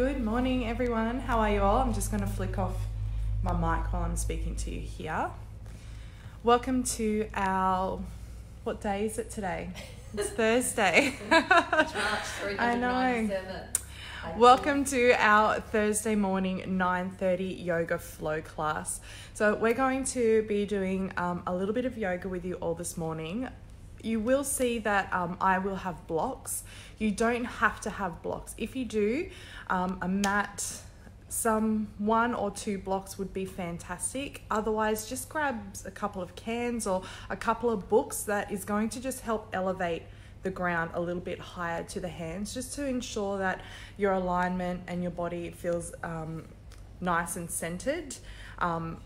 Good morning, everyone. How are you all? I'm just going to flick off my mic while I'm speaking to you here. Welcome to our. What day is it today? It's Thursday. I know. 397. Welcome to our Thursday morning 9:30 yoga flow class. So we're going to be doing um, a little bit of yoga with you all this morning. You will see that um, I will have blocks. You don't have to have blocks. If you do, um, a mat, some one or two blocks would be fantastic. Otherwise, just grab a couple of cans or a couple of books that is going to just help elevate the ground a little bit higher to the hands just to ensure that your alignment and your body feels um, nice and centered. Um,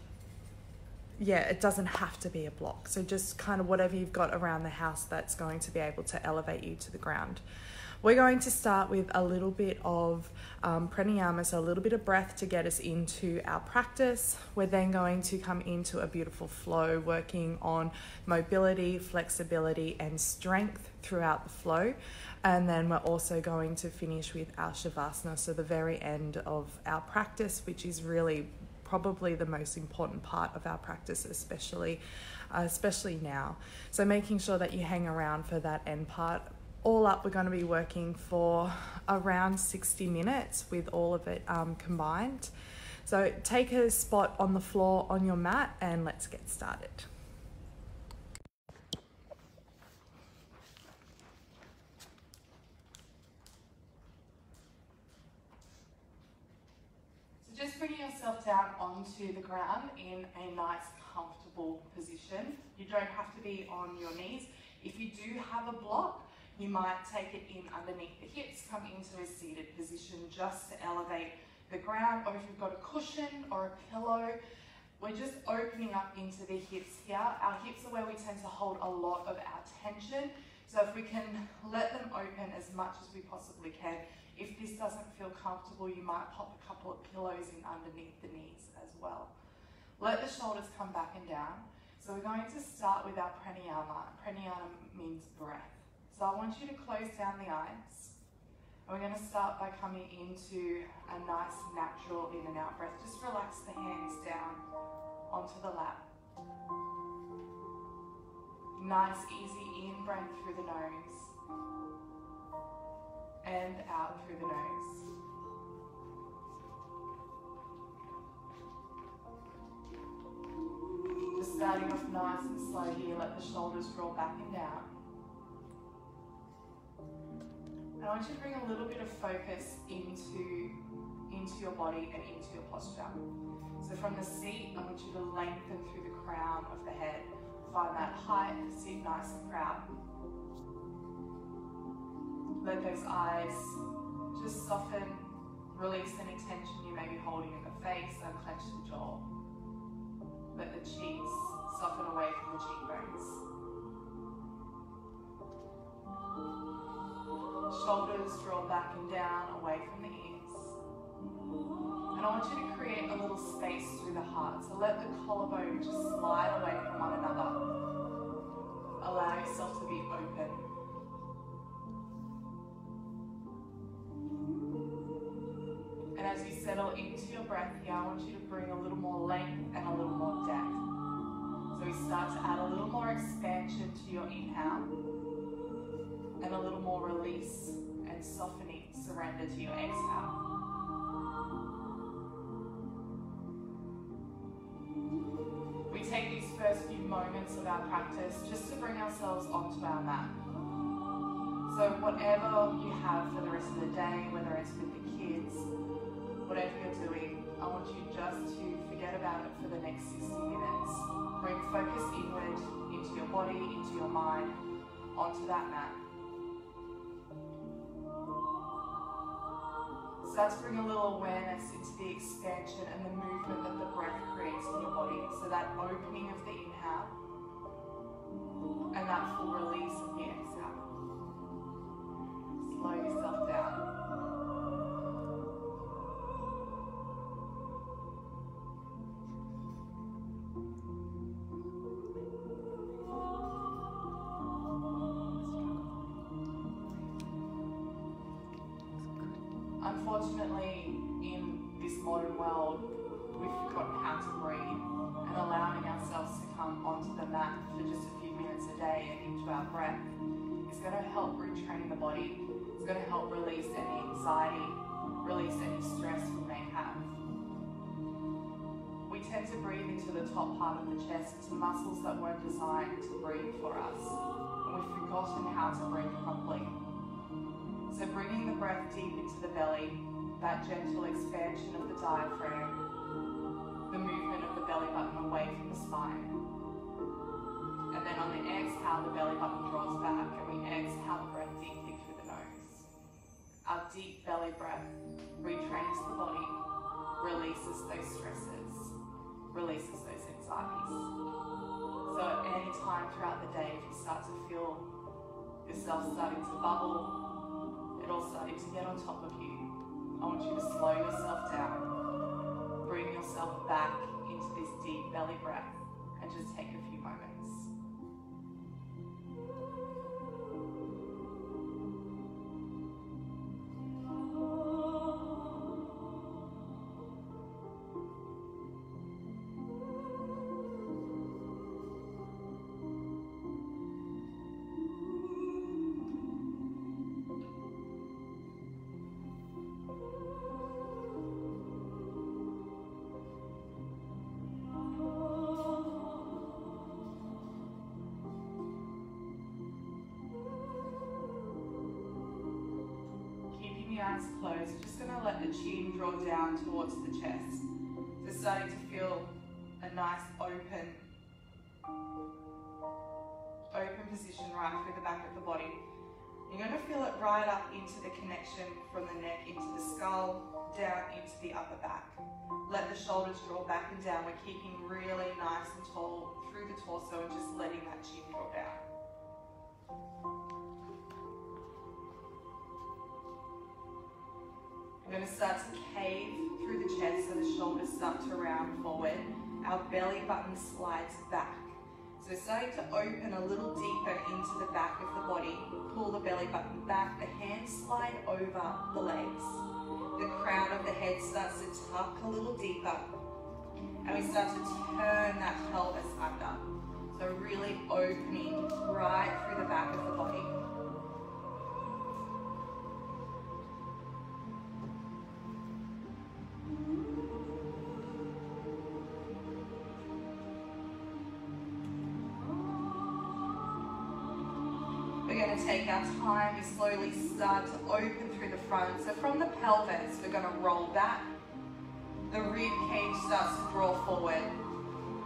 yeah, it doesn't have to be a block. So just kind of whatever you've got around the house that's going to be able to elevate you to the ground. We're going to start with a little bit of um, pranayama, so a little bit of breath to get us into our practice. We're then going to come into a beautiful flow, working on mobility, flexibility, and strength throughout the flow. And then we're also going to finish with our Shavasana, so the very end of our practice, which is really probably the most important part of our practice, especially uh, especially now. So making sure that you hang around for that end part. All up, we're going to be working for around 60 minutes with all of it um, combined. So take a spot on the floor on your mat and let's get started. Just bringing yourself down onto the ground in a nice comfortable position. You don't have to be on your knees. If you do have a block, you might take it in underneath the hips, come into a seated position just to elevate the ground. Or if you've got a cushion or a pillow, we're just opening up into the hips here. Our hips are where we tend to hold a lot of our tension. So if we can let them open as much as we possibly can, if this doesn't feel comfortable, you might pop a couple of pillows in underneath the knees as well. Let the shoulders come back and down. So we're going to start with our pranayama. Pranayama means breath. So I want you to close down the eyes. And we're going to start by coming into a nice natural in and out breath. Just relax the hands down onto the lap. Nice, easy in breath through the nose and out through the nose. Just starting off nice and slow here, let the shoulders roll back and down. And I want you to bring a little bit of focus into, into your body and into your posture. So from the seat, I want you to lengthen through the crown of the head. Find that height, sit nice and proud. Let those eyes just soften, release any tension you may be holding in the face, unclench the jaw. Let the cheeks soften away from the cheekbones. Shoulders draw back and down away from the ears. And I want you to create a little space through the heart. So let the collarbone just slide away from one another. Allow yourself to be open. As you settle into your breath here, I want you to bring a little more length and a little more depth. So we start to add a little more expansion to your inhale and a little more release and softening, surrender to your exhale. We take these first few moments of our practice just to bring ourselves onto our mat. So whatever you have for the rest of the day, whether it's with the kids, whatever you're doing, I want you just to forget about it for the next 60 minutes. Bring focus inward into your body, into your mind, onto that mat. Start to bring a little awareness into the expansion and the movement that the breath creates in your body. So that opening of the inhale and that full release of the exhale. Slow yourself down. Top part of the chest, into muscles that weren't designed to breathe for us. And we've forgotten how to breathe properly. So bringing the breath deep into the belly, that gentle expansion of the diaphragm, the movement of the belly button away from the spine. And then on the exhale, the belly button draws back and we exhale the breath deeply through the nose. Our deep belly breath retrains the body, releases those stresses, releases those anxieties. So at any time throughout the day, if you start to feel yourself starting to bubble, it all starting to get on top of you. I want you to slow yourself down, bring yourself back into this deep belly breath, and just take a few the chin draw down towards the chest. So starting to feel a nice open, open position right through the back of the body. You're going to feel it right up into the connection from the neck into the skull, down into the upper back. Let the shoulders draw back and down. We're keeping really nice and tall through the torso and just letting that chin draw down. We're going to start to cave through the chest so the shoulders start to round forward. Our belly button slides back. So starting to open a little deeper into the back of the body. Pull the belly button back. The hands slide over the legs. The crown of the head starts to tuck a little deeper. And we start to turn that pelvis under. So really opening right through the back of the body. Time. We slowly start to open through the front. So from the pelvis, we're going to roll back. The rib cage starts to draw forward.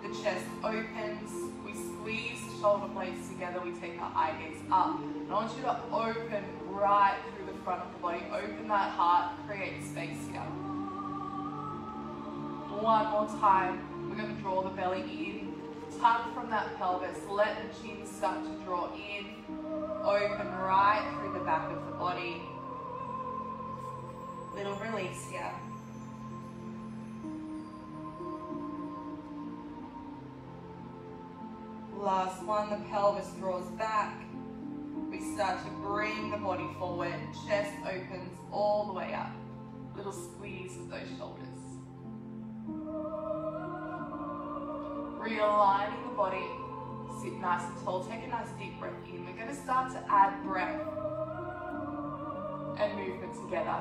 The chest opens. We squeeze the shoulder blades together. We take our eye gaze up. And I want you to open right through the front of the body. Open that heart. Create space here. One more time. We're going to draw the belly in. Tuck from that pelvis. Let the chin start to draw in open right through the back of the body. Little release here. Last one, the pelvis draws back. We start to bring the body forward. Chest opens all the way up. Little squeeze of those shoulders. Realigning the body sit nice and tall. Take a nice deep breath in. We're going to start to add breath and movement together.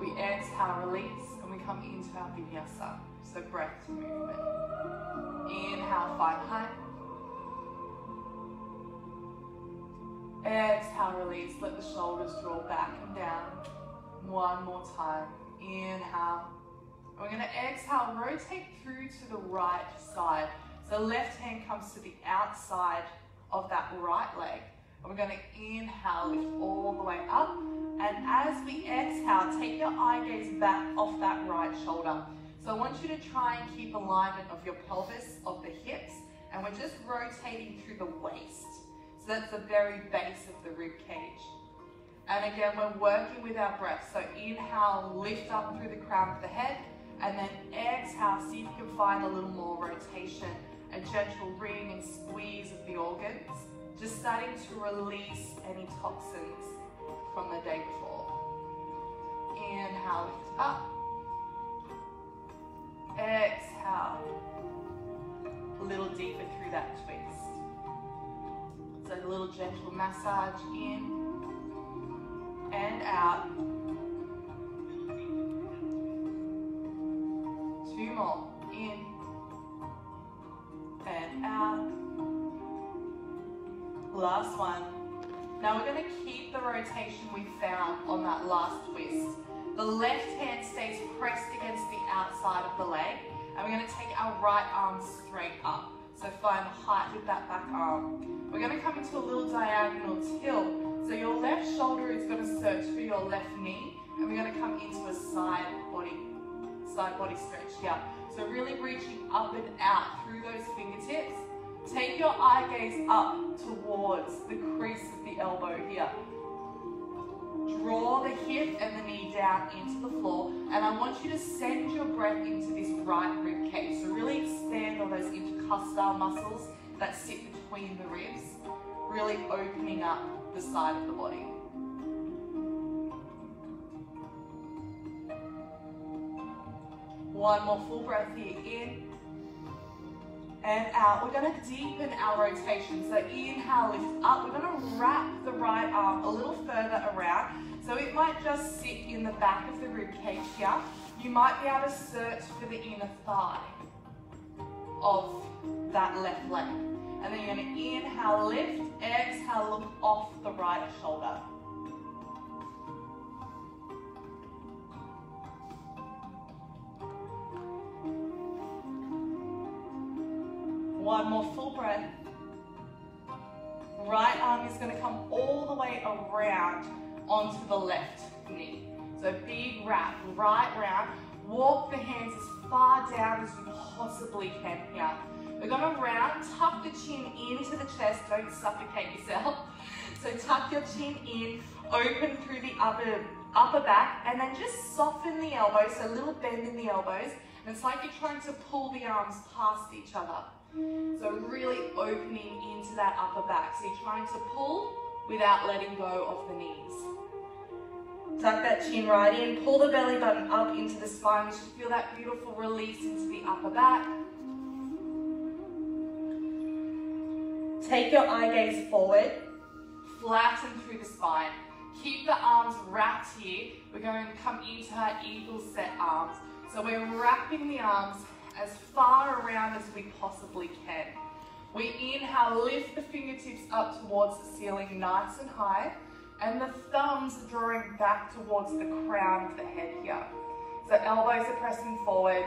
We exhale, release, and we come into our vinyasa. So breath to movement. Inhale, find height. Exhale, release. Let the shoulders draw back and down. One more time. Inhale. We're going to exhale, rotate through to the right side. So left hand comes to the outside of that right leg. And we're going to inhale, lift all the way up. And as we exhale, take your eye gaze back off that right shoulder. So I want you to try and keep alignment of your pelvis, of the hips, and we're just rotating through the waist. So that's the very base of the rib cage. And again, we're working with our breath. So inhale, lift up through the crown of the head, and then exhale, see if you can find a little more rotation a gentle ring and squeeze of the organs, just starting to release any toxins from the day before. Inhale, lift up. Exhale, a little deeper through that twist. So a little gentle massage in and out. Two more, in and out. Last one. Now we're going to keep the rotation we found on that last twist. The left hand stays pressed against the outside of the leg, and we're going to take our right arm straight up. So find the height with that back arm. We're going to come into a little diagonal tilt. So your left shoulder is going to search for your left knee, and we're going to come into a side body, side body stretch here. So really reaching up and out through those fingertips. Take your eye gaze up towards the crease of the elbow here. Draw the hip and the knee down into the floor, and I want you to send your breath into this right rib cage. So really expand all those intercostal muscles that sit between the ribs, really opening up the side of the body. One more full breath here, in and out. We're gonna deepen our rotation. So inhale, lift up. We're gonna wrap the right arm a little further around. So it might just sit in the back of the rib cage here. You might be able to search for the inner thigh of that left leg. And then you're gonna inhale, lift, exhale, look off the right shoulder. One more full breath. Right arm is gonna come all the way around onto the left knee. So big wrap, right round. Walk the hands as far down as you possibly can here. We're gonna round, tuck the chin into the chest, don't suffocate yourself. So tuck your chin in, open through the upper, upper back, and then just soften the elbows, so a little bend in the elbows. And it's like you're trying to pull the arms past each other. So really opening into that upper back. So you're trying to pull without letting go of the knees. Tuck that chin right in, pull the belly button up into the spine. You should feel that beautiful release into the upper back. Take your eye gaze forward, flatten through the spine. Keep the arms wrapped here. We're going to come into our eagle set arms. So we're wrapping the arms as far around as we possibly can. We inhale, lift the fingertips up towards the ceiling nice and high, and the thumbs are drawing back towards the crown of the head here. So elbows are pressing forward.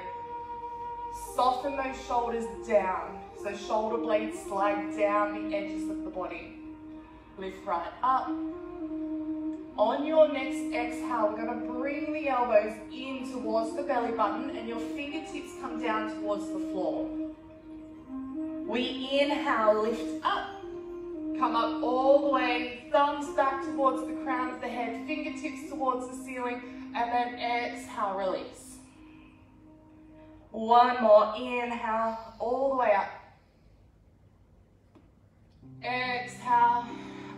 Soften those shoulders down. So shoulder blades slide down the edges of the body. Lift right up. On your next exhale, we're going to bring the elbows in towards the belly button and your fingertips come down towards the floor. We inhale, lift up. Come up all the way, thumbs back towards the crown of the head, fingertips towards the ceiling, and then exhale, release. One more, inhale, all the way up. Exhale,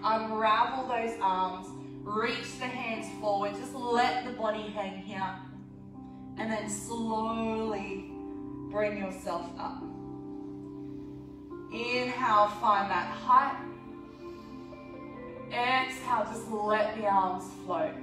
unravel those arms, Reach the hands forward. Just let the body hang here. And then slowly bring yourself up. Inhale, find that height. Exhale, just let the arms float.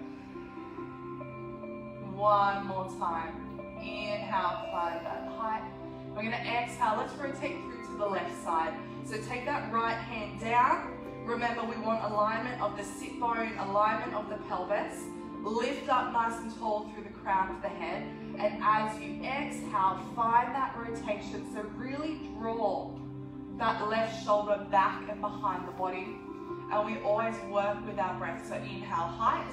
One more time. Inhale, find that height. We're going to exhale. Let's rotate through to the left side. So take that right hand down Remember, we want alignment of the sit bone, alignment of the pelvis. Lift up nice and tall through the crown of the head. And as you exhale, find that rotation. So really draw that left shoulder back and behind the body. And we always work with our breath. So inhale, height.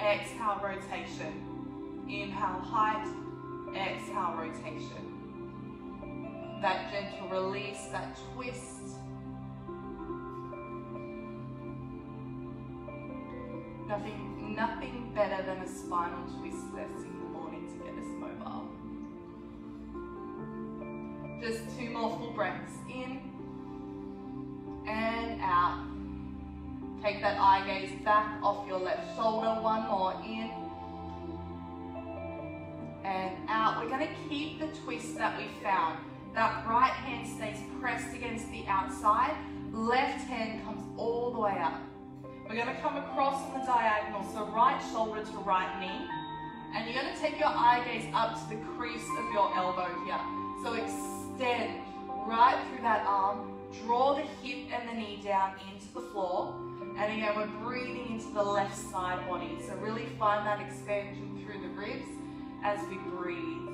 Exhale, rotation. Inhale, height. Exhale, rotation. That gentle release, that twist. Nothing, nothing better than a spinal twist first in the morning to get us mobile. Just two more full breaths in and out. Take that eye gaze back off your left shoulder. One more in and out. We're going to keep the twist that we found. That right hand stays pressed against the outside. Left hand comes all the way up. We're gonna come across on the diagonal, so right shoulder to right knee. And you're gonna take your eye gaze up to the crease of your elbow here. So extend right through that arm, draw the hip and the knee down into the floor. And again, we're breathing into the left side body. So really find that expansion through the ribs as we breathe.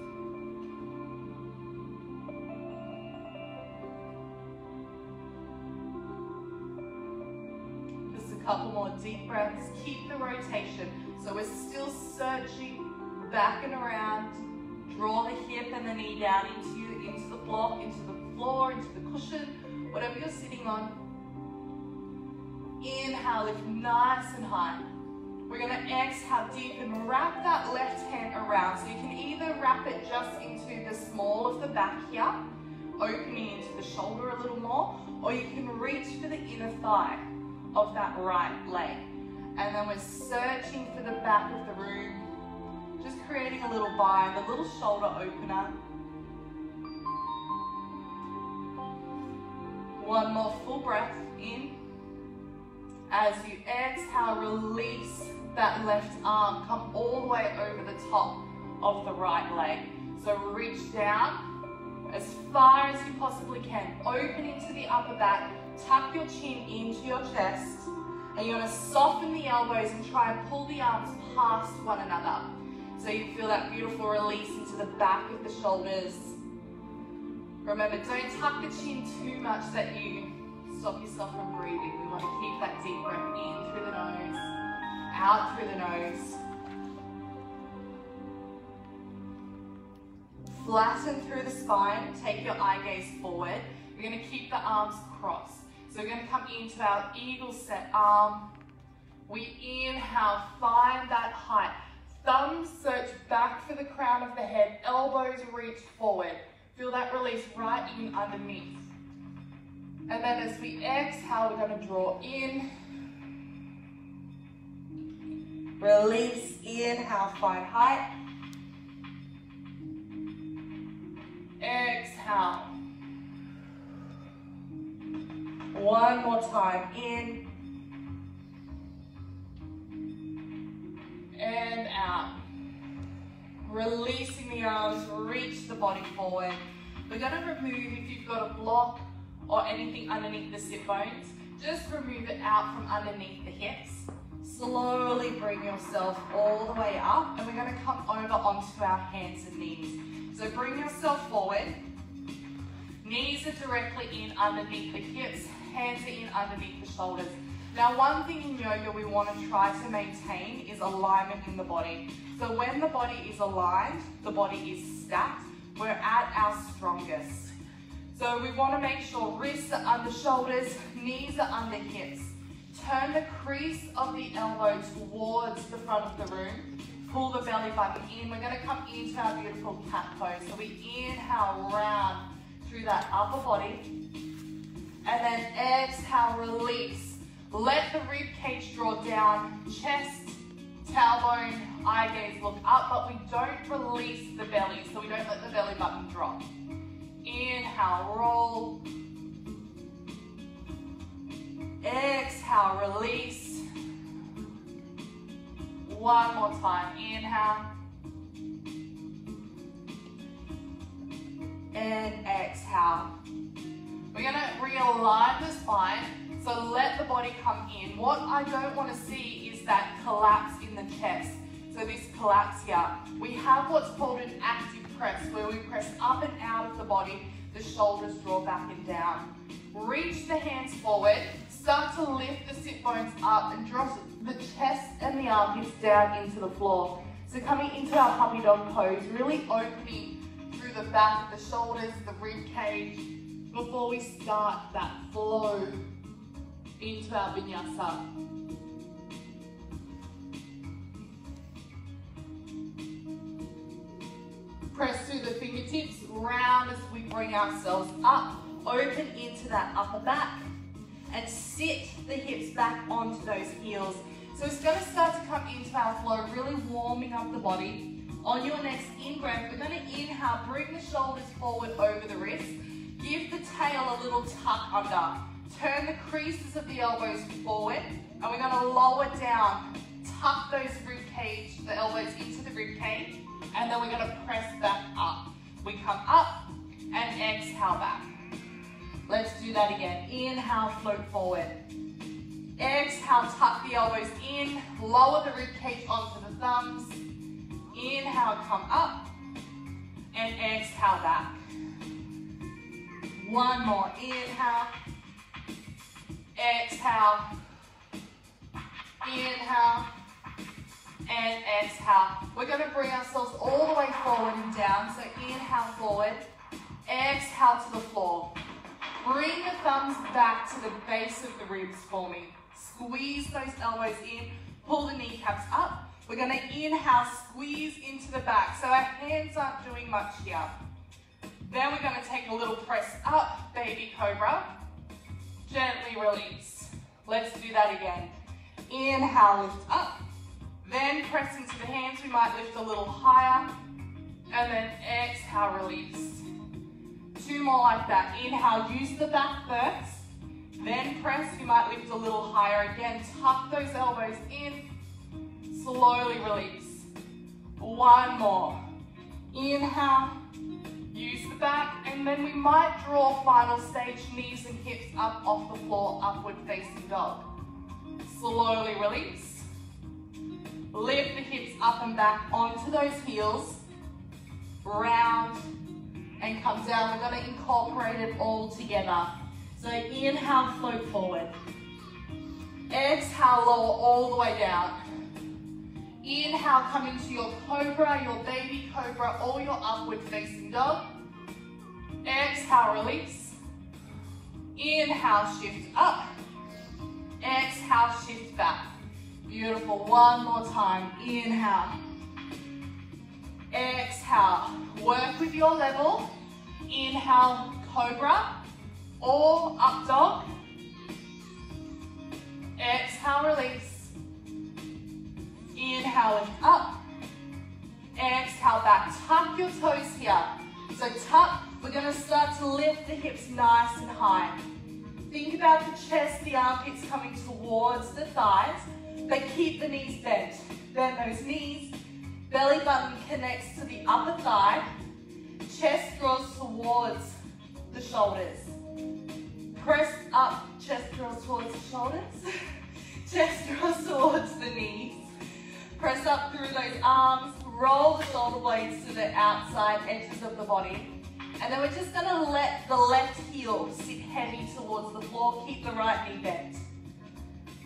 Couple more deep breaths. Keep the rotation. So we're still searching back and around. Draw the hip and the knee down into, you, into the block, into the floor, into the cushion, whatever you're sitting on. Inhale, lift nice and high. We're gonna exhale deep and wrap that left hand around. So you can either wrap it just into the small of the back here, opening into the shoulder a little more, or you can reach for the inner thigh of that right leg. And then we're searching for the back of the room, just creating a little bind, a little shoulder opener. One more full breath in. As you exhale, release that left arm. Come all the way over the top of the right leg. So reach down as far as you possibly can. Open into the upper back. Tuck your chin into your chest. And you're to soften the elbows and try and pull the arms past one another. So you feel that beautiful release into the back of the shoulders. Remember, don't tuck the chin too much that you stop yourself from breathing. We want to keep that deep breath in through the nose, out through the nose. Flatten through the spine, take your eye gaze forward. You're going to keep the arms crossed. So we're going to come into our eagle set arm. We inhale, find that height. Thumbs search back for the crown of the head, elbows reach forward. Feel that release right in underneath. And then as we exhale, we're going to draw in. Release, inhale, find height. Exhale. One more time, in. And out. Releasing the arms, reach the body forward. We're going to remove if you've got a block or anything underneath the sit bones. Just remove it out from underneath the hips. Slowly bring yourself all the way up and we're going to come over onto our hands and knees. So bring yourself forward. Knees are directly in underneath the hips, hands are in underneath the shoulders. Now one thing in yoga we want to try to maintain is alignment in the body. So when the body is aligned, the body is stacked, we're at our strongest. So we want to make sure wrists are under shoulders, knees are under hips. Turn the crease of the elbow towards the front of the room. Pull the belly button in. We're going to come into our beautiful cat pose. So we inhale round through that upper body. And then exhale, release. Let the rib cage draw down, chest, tailbone, eye gaze look up, but we don't release the belly, so we don't let the belly button drop. Inhale, roll. Exhale, release. One more time, inhale. And exhale. We're gonna realign the spine, so let the body come in. What I don't wanna see is that collapse in the chest. So this collapse here. We have what's called an active press, where we press up and out of the body, the shoulders draw back and down. Reach the hands forward, start to lift the sit bones up and drop the chest and the armpits down into the floor. So coming into our puppy dog pose, really opening through the back, the shoulders, the rib cage, before we start that flow into our vinyasa. Press through the fingertips, round as we bring ourselves up, open into that upper back, and sit the hips back onto those heels. So it's going to start to come into our flow, really warming up the body. On your next in-breath, we're to inhale, bring the shoulders forward over the wrists. Give the tail a little tuck under. Turn the creases of the elbows forward, And we're gonna lower down, tuck those rib cage, the elbows into the rib cage, and then we're gonna press back up. We come up and exhale back. Let's do that again. Inhale, float forward. Exhale, tuck the elbows in, lower the rib cage onto the thumbs. Inhale, come up, and exhale back. One more, inhale, exhale, inhale, and exhale. We're gonna bring ourselves all the way forward and down. So inhale forward, exhale to the floor. Bring the thumbs back to the base of the ribs for me. Squeeze those elbows in, pull the kneecaps up. We're gonna inhale, squeeze into the back. So our hands aren't doing much here. Then we're gonna take a little press up, baby cobra. Gently release. Let's do that again. Inhale, lift up. Then press into the hands. We might lift a little higher. And then exhale, release. Two more like that. Inhale, use the back first. Then press, you might lift a little higher again. Tuck those elbows in. Slowly release. One more. Inhale, use the back, and then we might draw final stage, knees and hips up off the floor, upward facing dog. Slowly release. Lift the hips up and back onto those heels. Round and come down. We're gonna incorporate it all together. So inhale, float forward. Exhale, lower all the way down. Inhale, come into your cobra, your baby cobra, or your upward facing dog. Exhale, release. Inhale, shift up. Exhale, shift back. Beautiful, one more time. Inhale. Exhale, work with your level. Inhale, cobra or up dog. Exhale, release. Inhale, lift up. Exhale, back. Tuck your toes here. So tuck, we're gonna start to lift the hips nice and high. Think about the chest, the armpits coming towards the thighs, but keep the knees bent. Bend those knees. Belly button connects to the upper thigh. Chest draws towards the shoulders. Press up, chest draws towards the shoulders. chest draws towards the knees. Press up through those arms. Roll the shoulder blades to the outside edges of the body. And then we're just gonna let the left heel sit heavy towards the floor. Keep the right knee bent.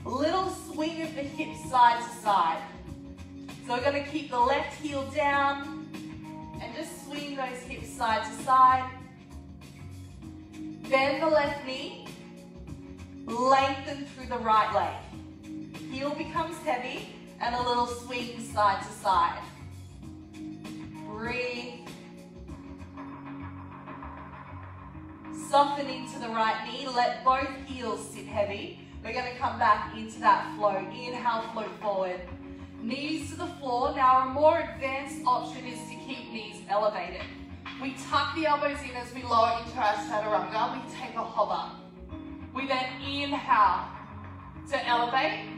Little swing of the hips side to side. So we're gonna keep the left heel down and just swing those hips side to side. Bend the left knee, lengthen through the right leg. Heel becomes heavy and a little swing side to side. Breathe. Soften into the right knee, let both heels sit heavy. We're gonna come back into that flow. Inhale, float forward. Knees to the floor. Now a more advanced option is to keep knees elevated. We tuck the elbows in as we lower into our chaturanga. We take a hover. We then inhale to elevate.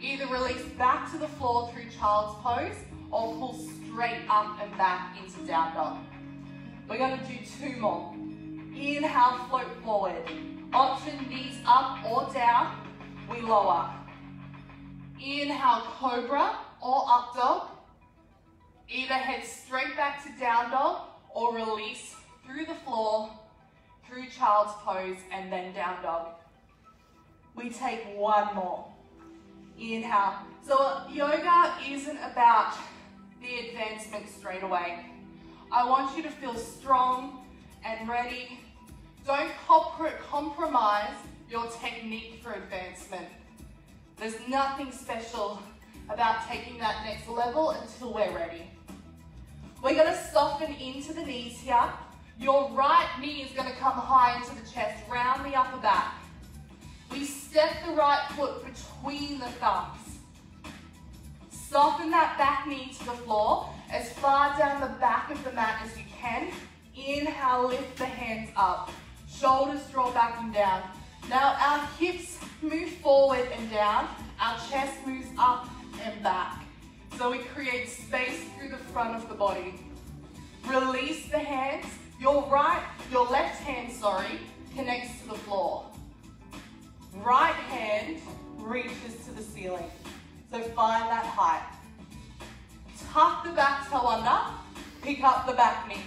Either release back to the floor through child's pose or pull straight up and back into down dog. We're going to do two more. Inhale, float forward. Option knees up or down. We lower. Inhale, cobra or up dog. Either head straight back to down dog or release through the floor, through child's pose, and then down dog. We take one more. Inhale. So yoga isn't about the advancement straight away. I want you to feel strong and ready. Don't compromise your technique for advancement. There's nothing special about taking that next level until we're ready. We're gonna soften into the knees here. Your right knee is gonna come high into the chest, round the upper back. We step the right foot between the thumbs. Soften that back knee to the floor, as far down the back of the mat as you can. Inhale, lift the hands up. Shoulders draw back and down. Now our hips move forward and down, our chest moves up and back. So we create space through the front of the body. Release the hands. Your right, your left hand, sorry, connects to the floor. Right hand reaches to the ceiling. So find that height. Tuck the back toe under, pick up the back knee.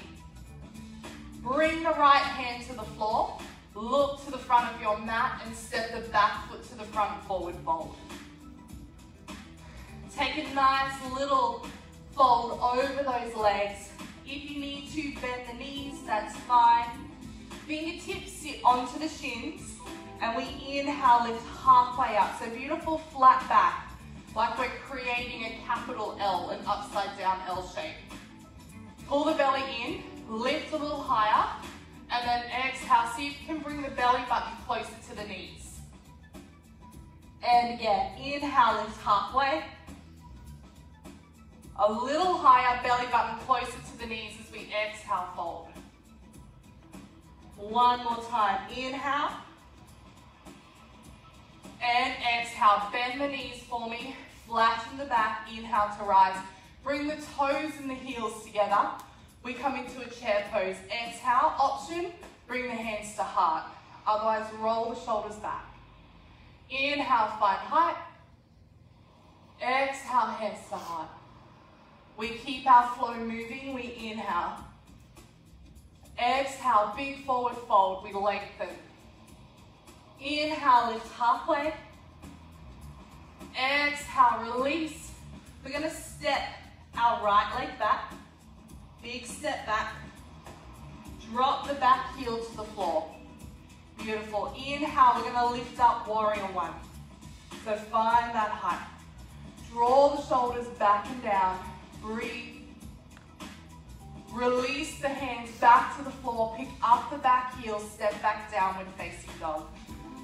Bring the right hand to the floor, look to the front of your mat and step the back foot to the front forward fold. Take a nice little fold over those legs. If you need to bend the knees, that's fine. Fingertips sit onto the shins and we inhale, lift halfway up. So beautiful flat back, like we're creating a capital L, an upside down L shape. Pull the belly in, lift a little higher, and then exhale. See if you can bring the belly button closer to the knees. And again, inhale, lift halfway. A little higher, belly button closer to the knees as we exhale, fold. One more time, inhale. And exhale, bend the knees for me, flatten the back, inhale to rise. Bring the toes and the heels together. We come into a chair pose. Exhale, option, bring the hands to heart. Otherwise, roll the shoulders back. Inhale, find height. Exhale, hands to heart. We keep our flow moving, we inhale. Exhale, big forward fold, we lengthen. Inhale, lift halfway. Exhale, release. We're gonna step our right leg back. Big step back. Drop the back heel to the floor. Beautiful. Inhale, we're gonna lift up warrior one. So find that height. Draw the shoulders back and down. Breathe. Release the hands back to the floor. Pick up the back heel. Step back downward facing dog.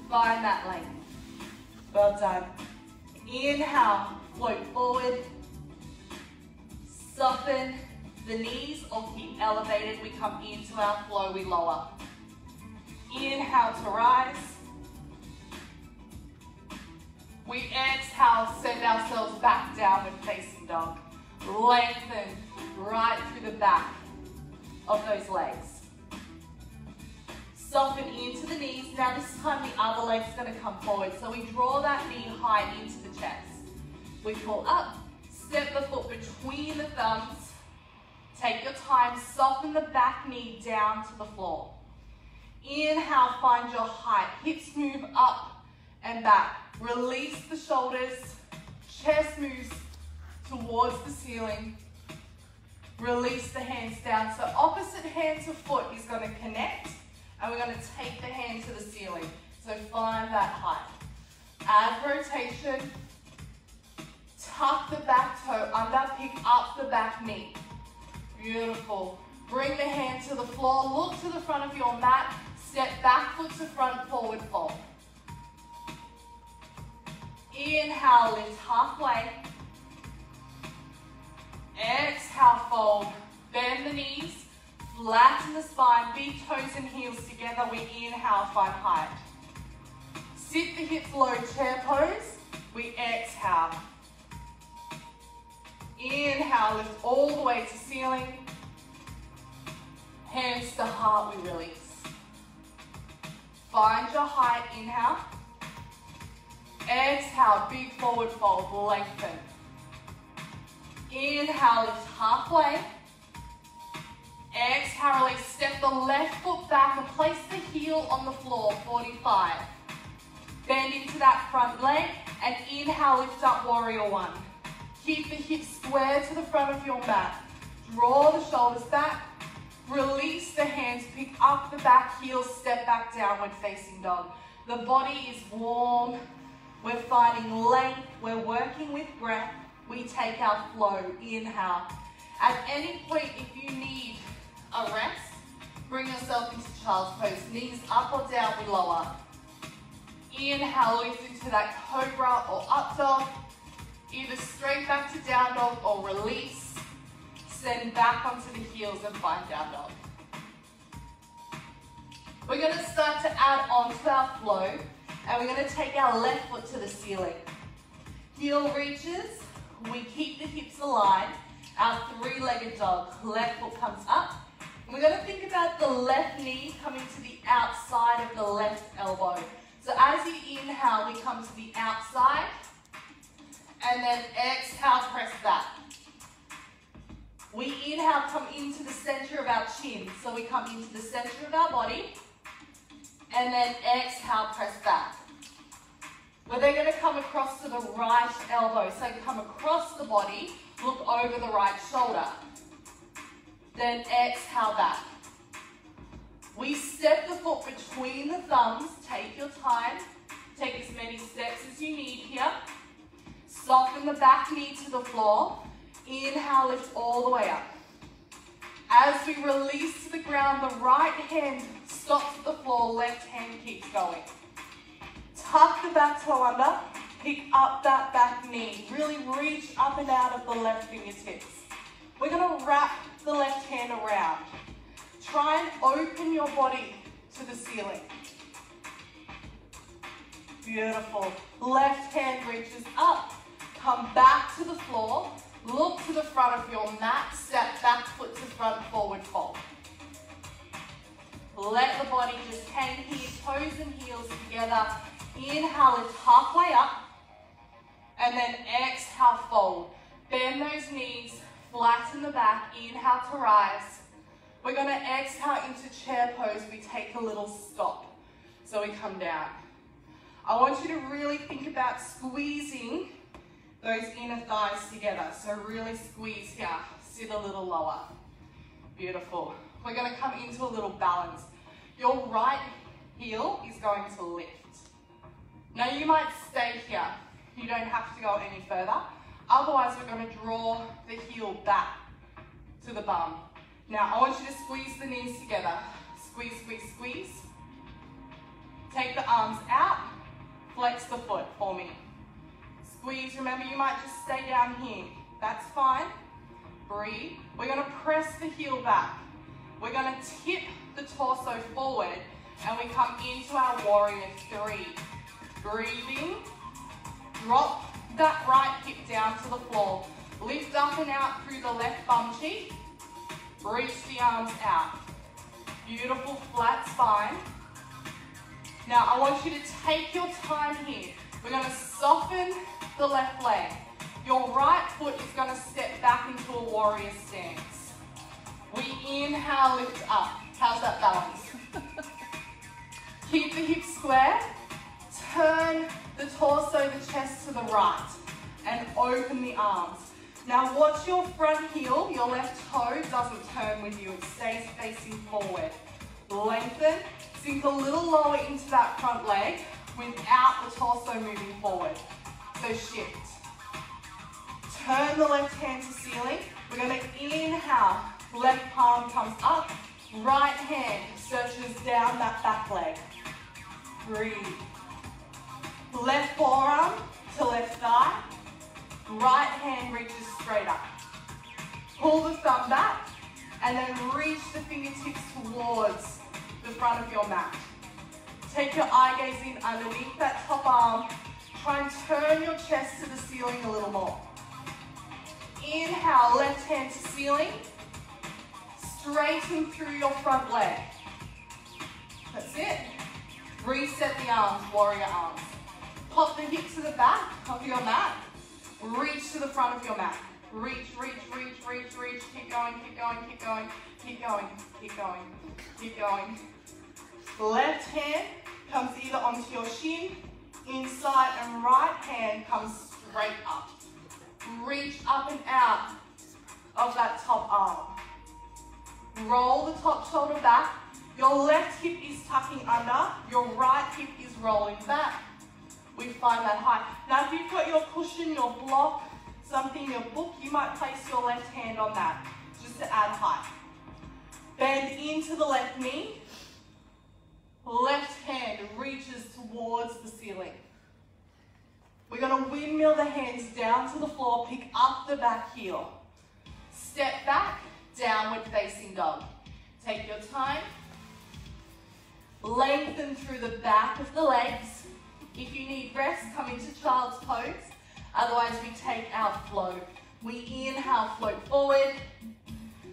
Find that length. Well done. Inhale, float forward. Soften the knees or keep elevated. We come into our flow, we lower. Inhale to rise. We exhale, send ourselves back down downward facing dog. Lengthen right through the back of those legs. Soften into the knees. Now this time the other leg's gonna come forward. So we draw that knee high into the chest. We pull up, step the foot between the thumbs. Take your time, soften the back knee down to the floor. Inhale, find your height. Hips move up and back. Release the shoulders. Chest moves towards the ceiling. Release the hands down. So opposite hand to foot is going to connect and we're going to take the hand to the ceiling. So find that height. Add rotation. Tuck the back toe under, pick up the back knee. Beautiful. Bring the hand to the floor, look to the front of your mat, step back foot to front, forward fold. Inhale, lift halfway. Exhale, fold. Bend the knees, flatten the spine, big toes and heels together. We inhale, find height. Sit the hips low, chair pose. We exhale. Inhale, lift all the way to ceiling. Hands to heart, we release. Find your height, inhale. Exhale, big forward fold, lengthen. Inhale, lift halfway. Exhale, release. Step the left foot back and place the heel on the floor, 45. Bend into that front leg and inhale, lift up, warrior one. Keep the hips square to the front of your mat. Draw the shoulders back. Release the hands, pick up the back heel, step back downward facing dog. The body is warm. We're finding length. We're working with breath. We take our flow. Inhale. At any point, if you need a rest, bring yourself into child's pose. Knees up or down, we lower. Inhale, lift into that cobra or up dog. Either straight back to down dog or release. Send back onto the heels and find down dog. We're going to start to add on to our flow And we're gonna take our left foot to the ceiling. Heel reaches, we keep the hips aligned. Our three-legged dog, left foot comes up. We're gonna think about the left knee coming to the outside of the left elbow. So as you inhale, we come to the outside, and then exhale, press that. We inhale, come into the center of our chin. So we come into the center of our body, and then exhale, press back. We're then going to come across to the right elbow. So come across the body, look over the right shoulder. Then exhale back. We step the foot between the thumbs. Take your time. Take as many steps as you need here. Soften the back knee to the floor. Inhale, lift all the way up. As we release to the ground, the right hand stops at the floor, left hand keeps going. Tuck the back toe under, pick up that back knee. Really reach up and out of the left fingertips. We're gonna wrap the left hand around. Try and open your body to the ceiling. Beautiful. Left hand reaches up. Come back to the floor. Look to the front of your mat. Step back foot to front, forward fold. Let the body just hang here, toes and heels together. Inhale, lift halfway up. And then exhale, fold. Bend those knees, flatten the back. Inhale to rise. We're going to exhale into chair pose. We take a little stop. So we come down. I want you to really think about squeezing those inner thighs together. So really squeeze here, sit a little lower. Beautiful. We're gonna come into a little balance. Your right heel is going to lift. Now you might stay here. You don't have to go any further. Otherwise, we're gonna draw the heel back to the bum. Now, I want you to squeeze the knees together. Squeeze, squeeze, squeeze. Take the arms out. Flex the foot for me. Squeeze, remember you might just stay down here. That's fine. Breathe. We're gonna press the heel back. We're gonna tip the torso forward and we come into our warrior three. Breathing. Drop that right hip down to the floor. Lift up and out through the left bum cheek. Reach the arms out. Beautiful flat spine. Now I want you to take your time here. We're gonna soften the left leg. Your right foot is gonna step back into a warrior stance. We inhale, lift up. How's that balance? Keep the hips square. Turn the torso, the chest to the right. And open the arms. Now watch your front heel, your left toe doesn't turn with you. It stays facing forward. Lengthen, sink a little lower into that front leg without the torso moving forward. So shift. Turn the left hand to ceiling. We're gonna inhale, left palm comes up, right hand searches down that back leg. Breathe. Left forearm to left thigh, right hand reaches straight up. Pull the thumb back, and then reach the fingertips towards the front of your mat. Take your eye gaze in underneath that top arm. Try and turn your chest to the ceiling a little more. Inhale, left hand to ceiling. Straighten through your front leg. That's it. Reset the arms, warrior arms. Pop the hips to the back of your mat. Reach to the front of your mat. Reach, reach, reach, reach, reach. Keep going, keep going, keep going, keep going, keep going, keep going. Left hand comes either onto your shin, inside, and right hand comes straight up. Reach up and out of that top arm. Roll the top shoulder back. Your left hip is tucking under. Your right hip is rolling back. We find that high. Now, if you've got your cushion, your block, something, your book, you might place your left hand on that just to add height. Bend into the left knee. Left hand reaches towards the ceiling. We're going to windmill the hands down to the floor, pick up the back heel. Step back, downward facing dog. Take your time. Lengthen through the back of the legs. If you need rest, come into child's pose. Otherwise, we take our flow. We inhale, float forward,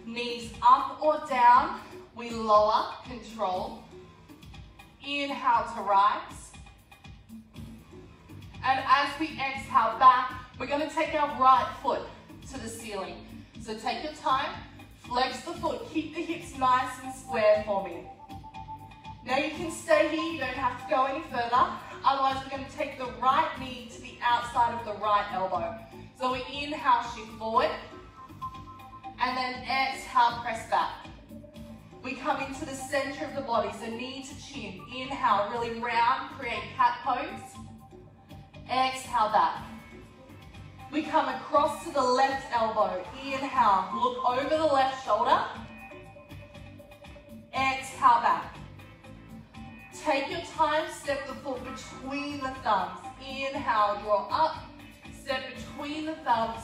knees up or down. We lower, control. Inhale to rise. And as we exhale back, we're gonna take our right foot to the ceiling. So take your time, flex the foot, keep the hips nice and square for me. Now you can stay here, you don't have to go any further. Otherwise, we're gonna take the right knee to the outside of the right elbow. So we inhale, shift forward, and then exhale, press back. We come into the center of the body, so knee to chin. Inhale, really round, create cat pose. Exhale back. We come across to the left elbow. Inhale, look over the left shoulder. Exhale back. Take your time, step the foot between the thumbs. Inhale, draw up, step between the thumbs.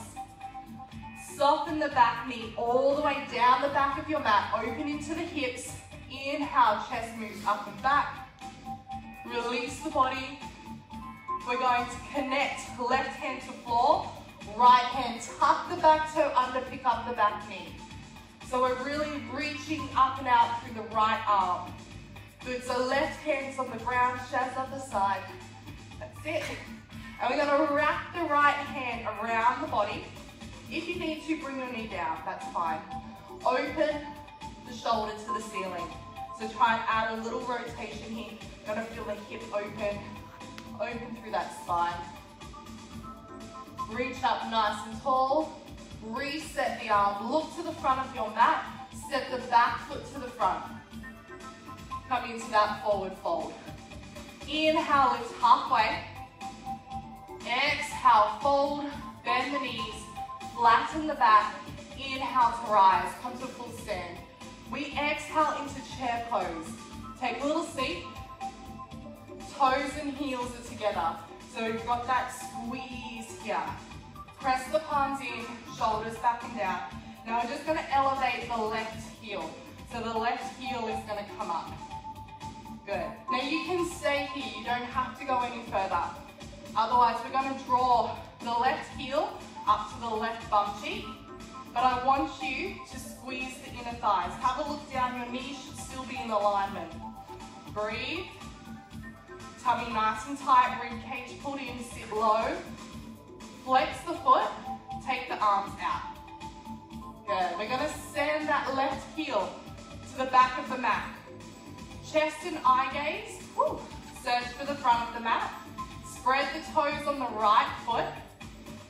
Soften the back knee all the way down the back of your mat. Open into the hips. Inhale, chest moves up and back. Release the body. We're going to connect left hand to floor, right hand tuck the back toe under, pick up the back knee. So we're really reaching up and out through the right arm. Good, so left hand's on the ground, shaz up the side. That's it. And we're gonna wrap the right hand around the body. If you need to, bring your knee down, that's fine. Open the shoulder to the ceiling. So try and add a little rotation here. You're gonna feel the hip open, open through that spine. Reach up nice and tall. Reset the arm. Look to the front of your mat. Step the back foot to the front. Come into that forward fold. Inhale, lift halfway. Exhale, fold, bend the knees, flatten the back. Inhale to rise, come to a full stand. We exhale into chair pose. Take a little seat. Toes and heels are together. So we've got that squeeze here. Press the palms in, shoulders back and down. Now we're just gonna elevate the left heel. So the left heel is gonna come up. Good. Now you can stay here, you don't have to go any further. Otherwise, we're gonna draw the left heel up to the left bum cheek. But I want you to squeeze the inner thighs. Have a look down, your knees should still be in alignment. Breathe. Tummy nice and tight, rib cage pulled in, sit low. Flex the foot, take the arms out. Good, we're gonna send that left heel to the back of the mat. Chest and eye gaze, Woo. search for the front of the mat. Spread the toes on the right foot.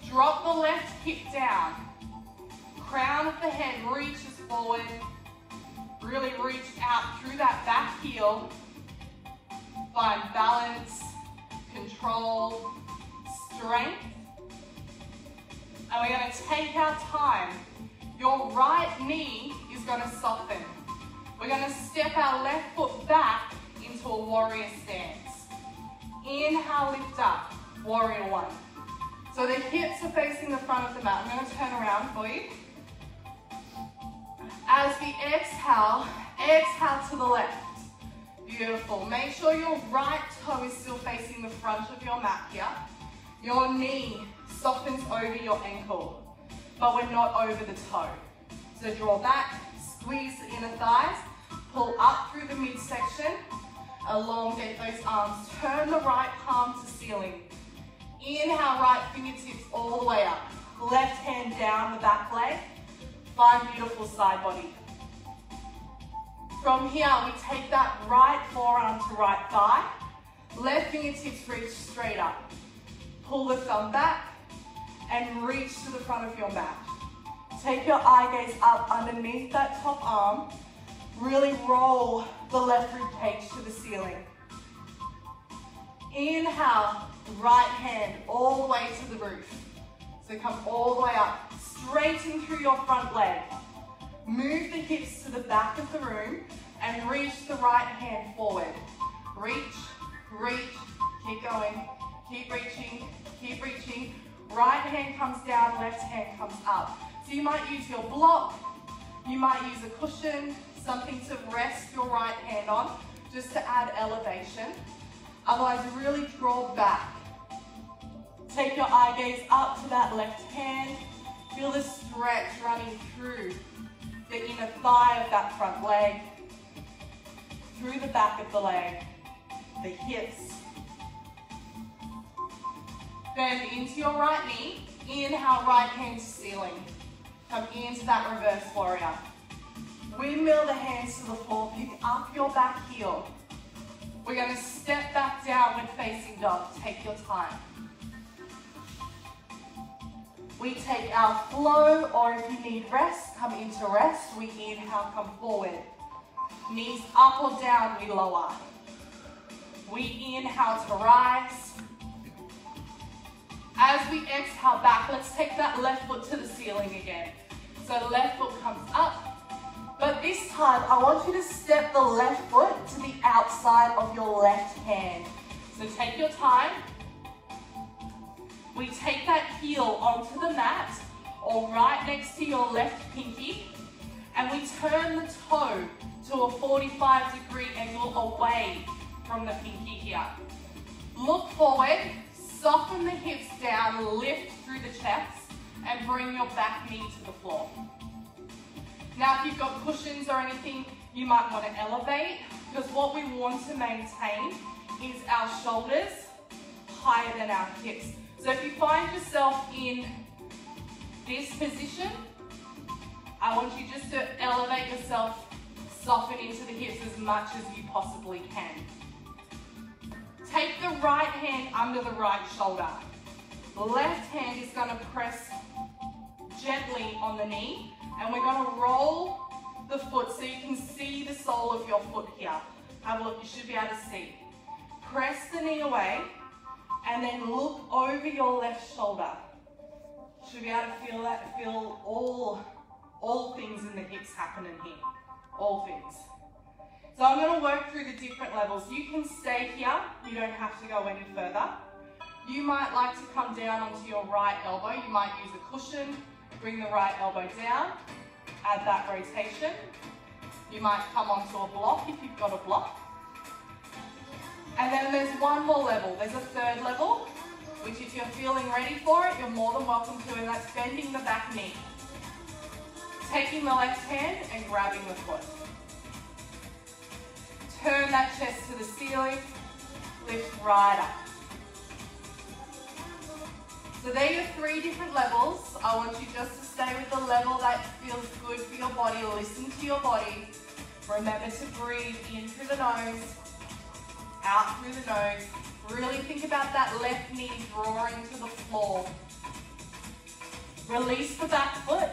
Drop the left hip down. Crown of the head reaches forward. Really reach out through that back heel. Find balance, control, strength. And we're gonna take our time. Your right knee is gonna soften. We're gonna step our left foot back into a warrior stance. Inhale, lift up, warrior one. So the hips are facing the front of the mat. I'm gonna turn around for you. As we exhale, exhale to the left. Beautiful. Make sure your right toe is still facing the front of your mat here. Your knee softens over your ankle, but we're not over the toe. So draw back, squeeze the inner thighs, pull up through the midsection, elongate those arms, turn the right palm to ceiling. Inhale, right fingertips all the way up. Left hand down the back leg. Find beautiful side body. From here, we take that right forearm to right thigh. Left fingertips reach straight up. Pull the thumb back and reach to the front of your mat. Take your eye gaze up underneath that top arm. Really roll the left rib cage to the ceiling. Inhale, right hand all the way to the roof. So come all the way up, straighten through your front leg. Move the hips to the back of the room and reach the right hand forward. Reach, reach, keep going, keep reaching, keep reaching. Right hand comes down, left hand comes up. So you might use your block, you might use a cushion, something to rest your right hand on, just to add elevation. Otherwise, really draw back. Take your eye gaze up to that left hand. Feel the stretch running through the inner thigh of that front leg, through the back of the leg, the hips. Bend into your right knee. Inhale, right hand to ceiling. Come into that reverse warrior. Windmill the hands to the floor. Pick up your back heel. We're going to step back downward facing dog. Take your time. We take our flow, or if you need rest, come into rest. We inhale, come forward. Knees up or down, we lower. We inhale to rise. As we exhale back, let's take that left foot to the ceiling again. So the left foot comes up, but this time I want you to step the left foot to the outside of your left hand. So take your time, we take that heel onto the mat or right next to your left pinky and we turn the toe to a 45 degree angle away from the pinky here. Look forward, soften the hips down, lift through the chest and bring your back knee to the floor. Now if you've got cushions or anything, you might want to elevate because what we want to maintain is our shoulders higher than our hips. So if you find yourself in this position, I want you just to elevate yourself, soften into the hips as much as you possibly can. Take the right hand under the right shoulder. Left hand is going to press gently on the knee and we're going to roll the foot so you can see the sole of your foot here. Have a look, you should be able to see. Press the knee away and then look over your left shoulder. Should be able to feel that, feel all, all things in the hips happening here. All things. So I'm going to work through the different levels. You can stay here. You don't have to go any further. You might like to come down onto your right elbow. You might use a cushion. Bring the right elbow down. Add that rotation. You might come onto a block if you've got a block. And then there's one more level. There's a third level, which if you're feeling ready for it, you're more than welcome to, and that's bending the back knee. Taking the left hand and grabbing the foot. Turn that chest to the ceiling, lift right up. So there are three different levels. I want you just to stay with the level that feels good for your body. Listen to your body. Remember to breathe in through the nose out through the nose. Really think about that left knee drawing to the floor. Release the back foot.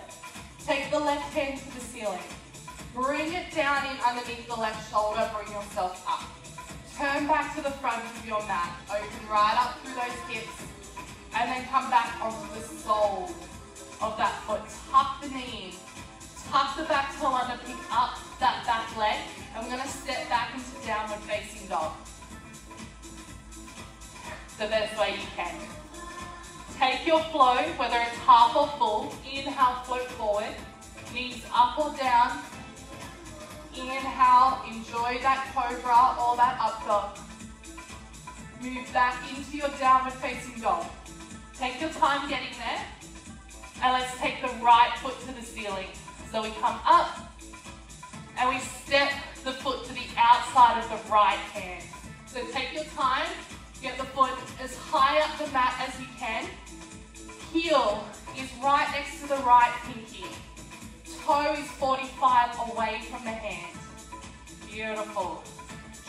Take the left hand to the ceiling. Bring it down in underneath the left shoulder. Bring yourself up. Turn back to the front of your mat. Open right up through those hips. And then come back onto the sole of that foot. Tuck the knee Tuck the back toe under, pick up that back leg. And we're going to step back into downward facing dog the best way you can. Take your flow, whether it's half or full, inhale, float forward, knees up or down, inhale, enjoy that cobra or that up dog. Move back into your downward facing dog. Take your time getting there, and let's take the right foot to the ceiling. So we come up, and we step the foot to the outside of the right hand. So take your time, Get the foot as high up the mat as you can. Heel is right next to the right pinky. Toe is 45 away from the hand. Beautiful.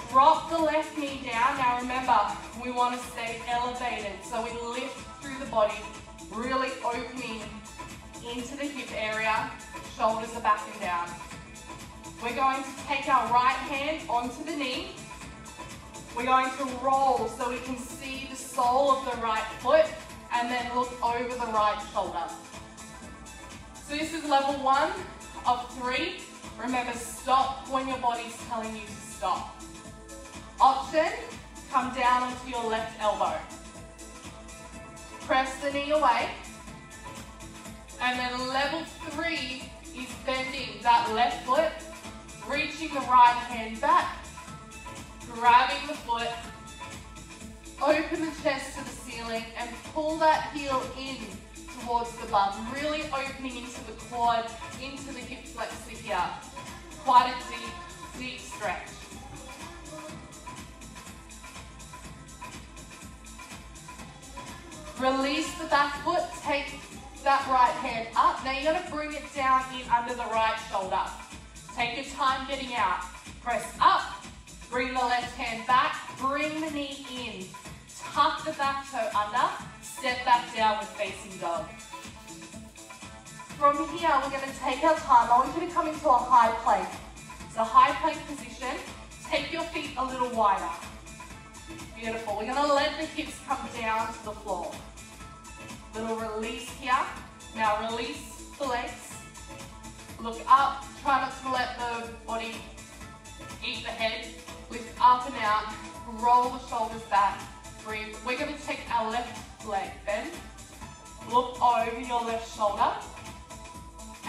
Drop the left knee down. Now remember, we want to stay elevated. So we lift through the body, really opening into the hip area. Shoulders are back and down. We're going to take our right hand onto the knee we're going to roll so we can see the sole of the right foot and then look over the right shoulder. So this is level one of three. Remember, stop when your body's telling you to stop. Option, come down onto your left elbow. Press the knee away. And then level three is bending that left foot, reaching the right hand back grabbing the foot, open the chest to the ceiling and pull that heel in towards the bum, really opening into the quad, into the hip flexor here. Quite a deep, deep stretch. Release the back foot, take that right hand up. Now you're gonna bring it down in under the right shoulder. Take your time getting out. Press up, bring the left hand back, bring the knee in. Tuck the back toe under, step back downward facing dog. From here, we're gonna take our time. I want you to come into a high plank. So high plank position, take your feet a little wider. Beautiful. We're gonna let the hips come down to the floor. Little release here. Now release the legs. Look up. Try not to let the body eat the head. Lift up and out. Roll the shoulders back. Breathe. We're going to take our left leg bend. Look over your left shoulder.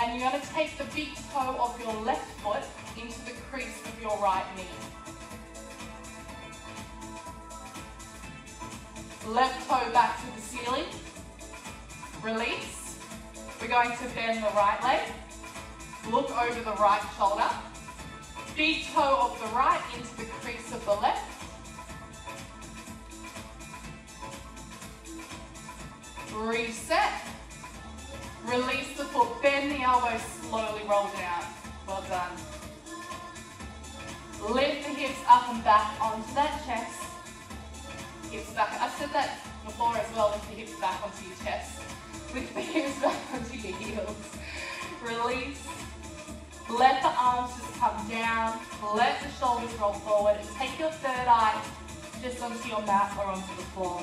And you're going to take the big toe of your left foot into the crease of your right knee. Left toe back to the ceiling. Release. We're going to bend the right leg. Look over the right shoulder. Big toe of the right into the crease of the left. Reset. Release the foot. Bend the elbow. Slowly roll down. Well done. Lift the hips up and back onto that chest. Hips back. I've said that before as well. Lift the hips back onto your chest. Lift the hips back onto your heels. Release. Let the arms just come down. Let the shoulders roll forward. And take your third eye just onto your mat or onto the floor.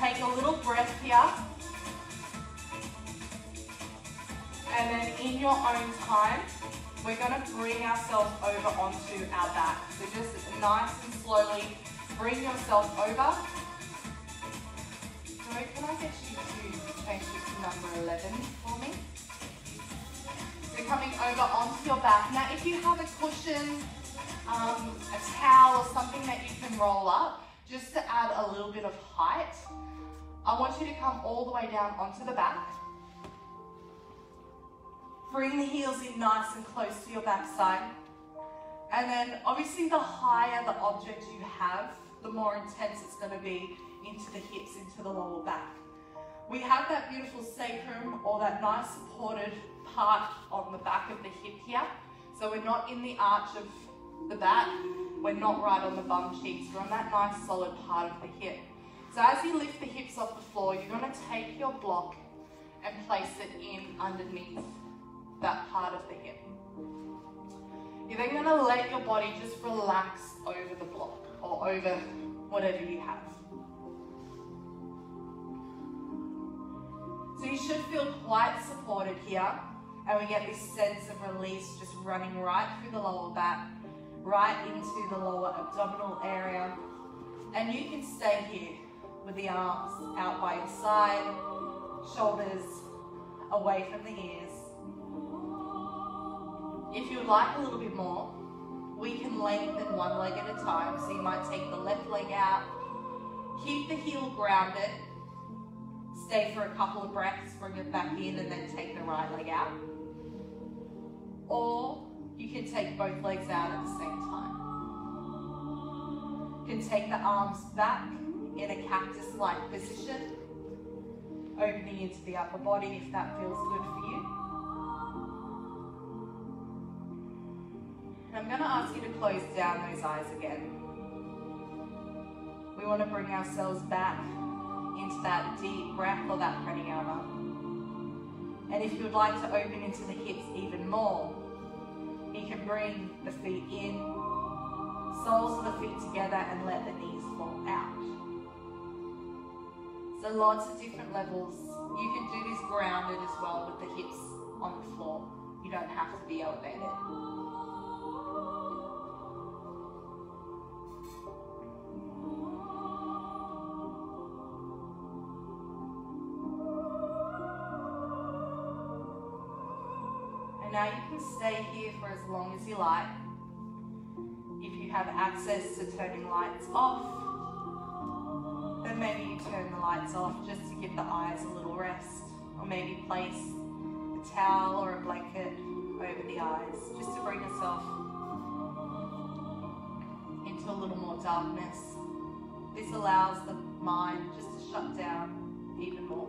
Take a little breath here. And then in your own time, we're going to bring ourselves over onto our back. So just nice and slowly bring yourself over. Joy, can I get you to change it to number 11 for me? So coming over onto your back. Now if you have a cushion, um, a towel or something that you can roll up, just to add a little bit of height, I want you to come all the way down onto the back. Bring the heels in nice and close to your backside. And then obviously the higher the object you have, the more intense it's going to be into the hips, into the lower back. We have that beautiful sacrum or that nice supported part on the back of the hip here. So we're not in the arch of the back. We're not right on the bum cheeks. We're on that nice solid part of the hip. So as you lift the hips off the floor, you're going to take your block and place it in underneath that part of the hip. You're then going to let your body just relax over the block or over whatever you have. So you should feel quite supported here and we get this sense of release just running right through the lower back, right into the lower abdominal area. And you can stay here with the arms out by your side, shoulders away from the ears. If you would like a little bit more, we can lengthen one leg at a time. So you might take the left leg out, keep the heel grounded, stay for a couple of breaths, bring it back in, and then take the right leg out. Or you can take both legs out at the same time. You can take the arms back in a cactus-like position, opening into the upper body if that feels good for you. I'm going to ask you to close down those eyes again. We want to bring ourselves back into that deep breath or that pranayama. And if you would like to open into the hips even more, you can bring the feet in, soles of the feet together and let the knees fall out. So lots of different levels. You can do this grounded as well with the hips on the floor. You don't have to be elevated. And now you can stay here for as long as you like. If you have access to turning lights off, then maybe you turn the lights off just to give the eyes a little rest. Or maybe place a towel or a blanket over the eyes just to bring yourself into a little more darkness. This allows the mind just to shut down even more.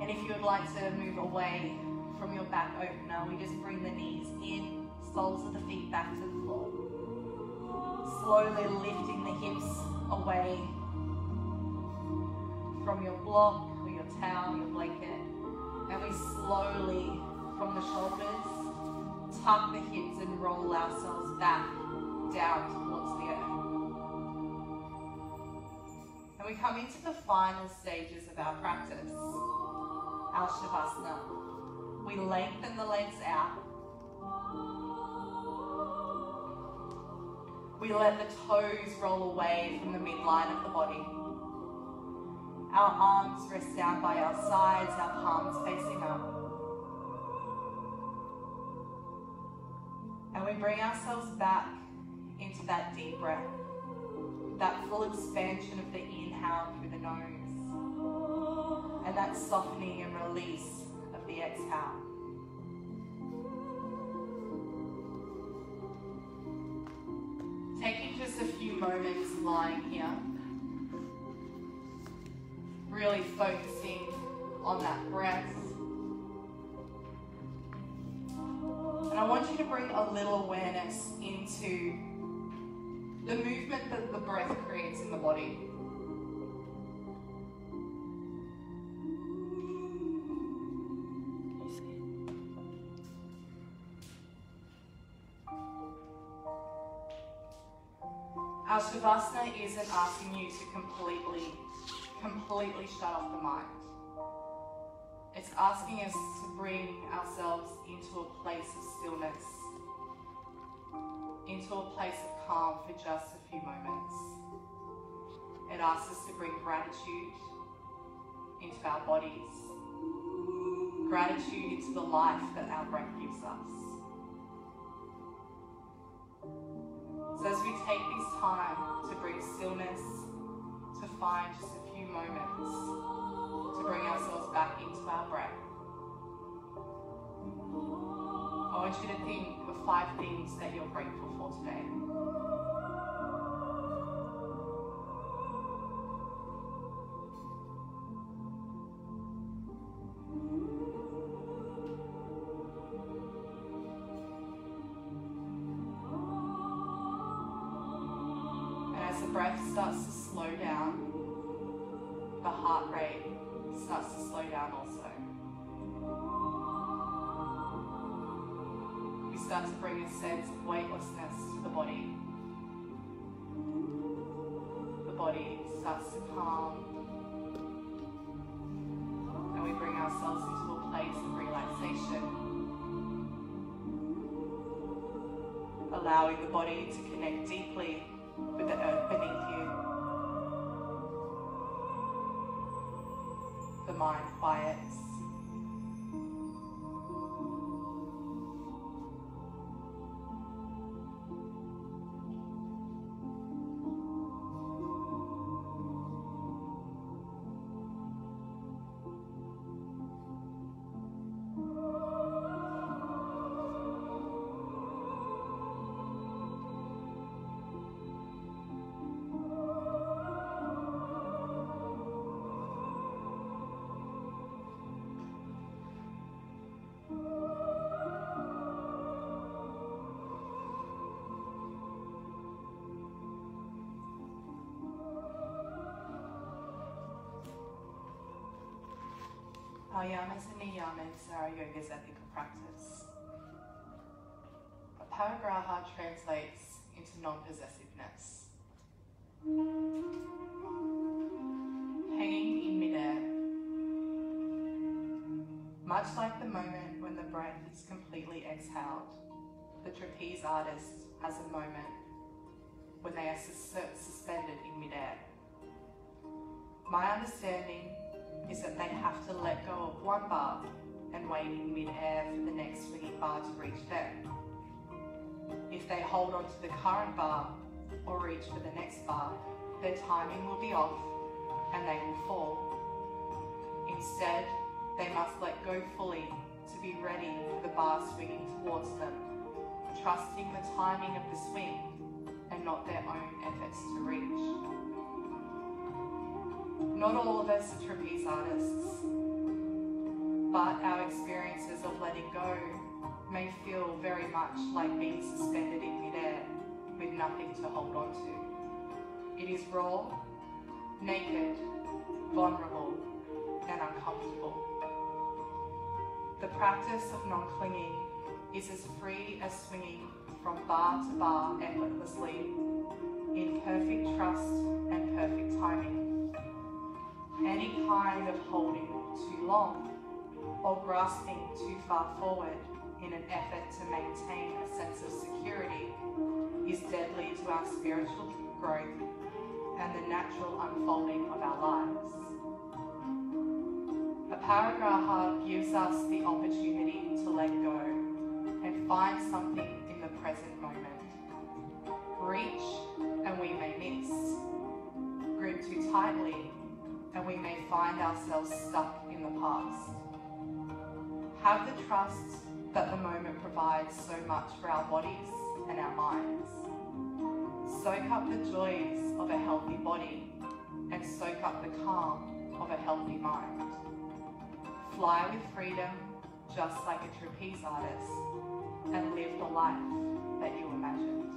And if you would like to move away from your back opener, we just bring the knees in, soles of the feet back to the floor. Slowly lifting the hips away from your block or your towel, your blanket. And we slowly, from the shoulders, tuck the hips and roll ourselves back down towards the earth. And we come into the final stages of our practice, our Shavasana. We lengthen the legs out. We let the toes roll away from the midline of the body. Our arms rest down by our sides, our palms facing up. And we bring ourselves back into that deep breath, that full expansion of the inhale through the nose, and that softening and release of the exhale. Taking just a few moments lying here, really focusing on that breath. And I want you to bring a little awareness into the movement that the breath creates in the body. Our Shavasana isn't asking you to completely, completely shut off the mind. It's asking us to bring ourselves into a place of stillness, into a place of calm for just a few moments. It asks us to bring gratitude into our bodies, gratitude into the life that our breath gives us. So as we take this time to bring stillness, to find just a few moments, to bring ourselves back into our breath, I want you to think of five things that you're grateful for today. And as the breath starts to to calm. And we bring ourselves into a place of relaxation. Allowing the body to connect deeply with the earth beneath you. The mind quiets. Our yamas and niyamas are yoga's ethical practice. Aparigraha translates into non-possessiveness. Hanging in midair. Much like the moment when the breath is completely exhaled, the trapeze artist has a moment when they are sus- suspended in midair. My understanding is that they have to let go of one bar and wait in midair for the next swinging bar to reach them. If they hold on to the current bar or reach for the next bar, their timing will be off and they will fall. Instead, they must let go fully to be ready for the bar swinging towards them, trusting the timing of the swing and not their own efforts to reach. Not all of us are trapeze artists, but our experiences of letting go may feel very much like being suspended in midair with nothing to hold on to. It is raw, naked, vulnerable, and uncomfortable. The practice of non-clinging is as free as swinging from bar to bar effortlessly in perfect trust and perfect timing. Any kind of holding too long or grasping too far forward in an effort to maintain a sense of security is deadly to our spiritual growth and the natural unfolding of our lives. Aparigraha gives us the opportunity to let go and find something in the present moment. Reach and we may miss. Grip too tightly and we may find ourselves stuck in the past. Have the trust that the moment provides so much for our bodies and our minds. Soak up the joys of a healthy body and soak up the calm of a healthy mind. Fly with freedom, just like a trapeze artist, and live the life that you imagined.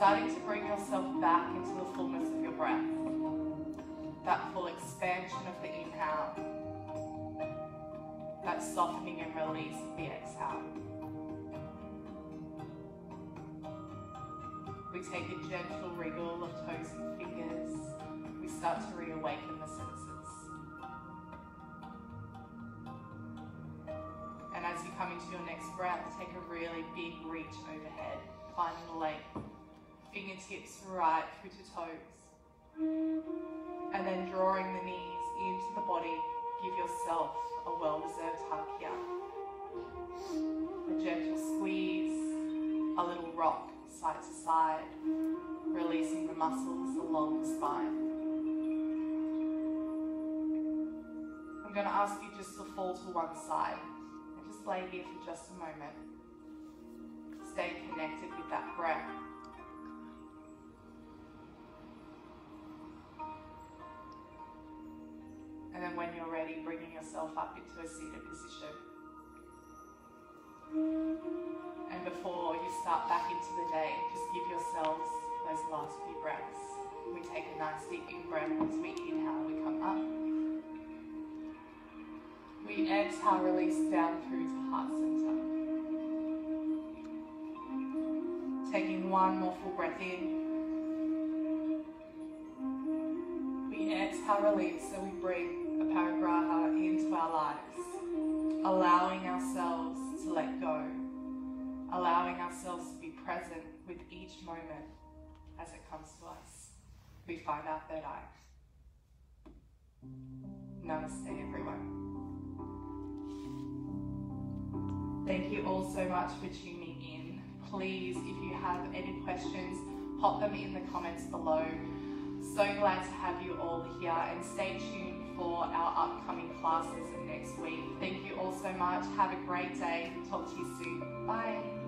Starting to bring yourself back into the fullness of your breath. That full expansion of the inhale. That softening and release of the exhale. We take a gentle wriggle of toes and fingers. We start to reawaken the senses. And as you come into your next breath, take a really big reach overhead, finding the leg fingertips right through to toes. And then drawing the knees into the body, give yourself a well-deserved hug here. A gentle squeeze, a little rock side to side, releasing the muscles along the spine. I'm going to ask you just to fall to one side and just lay here for just a moment. Stay connected with that breath. And then when you're ready, bringing yourself up into a seated position. And before you start back into the day, just give yourselves those last few breaths. We take a nice deep in breath as we inhale, we come up. We exhale, release down through to heart center. Taking one more full breath in. We exhale, release, so we bring Aparigraha into our lives, allowing ourselves to let go, allowing ourselves to be present with each moment as it comes to us. We find our third eye. Namaste, everyone. Thank you all so much for tuning in. Please, if you have any questions, pop them in the comments below. So glad to have you all here and stay tuned for our upcoming classes next week. Thank you all so much. Have a great day. Talk to you soon. Bye.